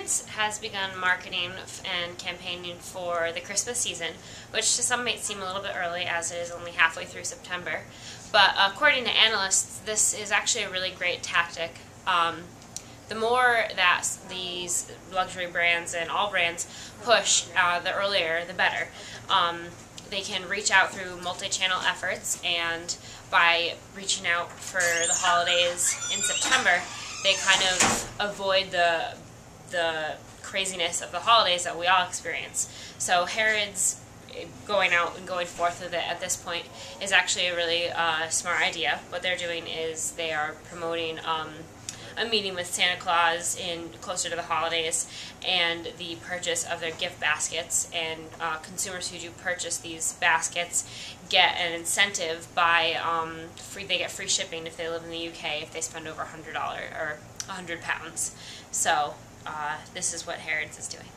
Has begun marketing and campaigning for the Christmas season, which to some might seem a little bit early as it is only halfway through September. But according to analysts, this is actually a really great tactic. Um, the more that these luxury brands and all brands push, uh, the earlier the better. Um, they can reach out through multi-channel efforts and by reaching out for the holidays in September, they kind of avoid the the craziness of the holidays that we all experience. So Harrods eh, going out and going forth with it at this point is actually a really uh, smart idea. What they're doing is they are promoting um, a meeting with Santa Claus in closer to the holidays and the purchase of their gift baskets and uh, consumers who do purchase these baskets get an incentive by um, free they get free shipping if they live in the UK if they spend over $100 or 100 pounds so uh, this is what Harrods is doing.